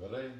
Velej.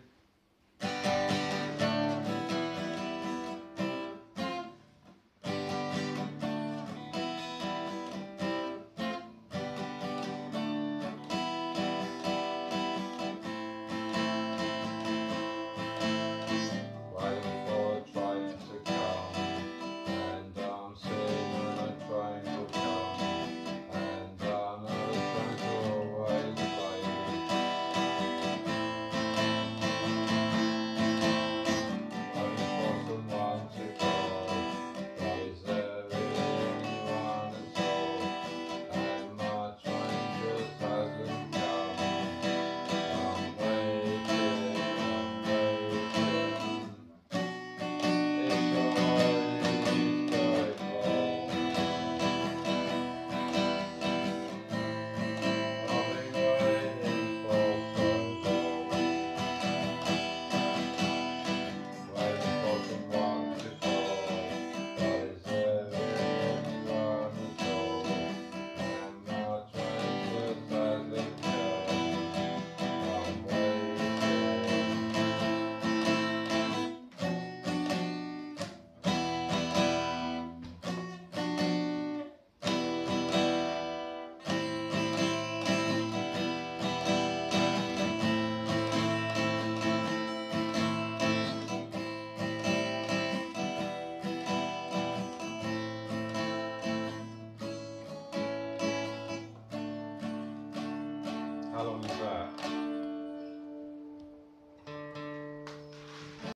Halloween Drive.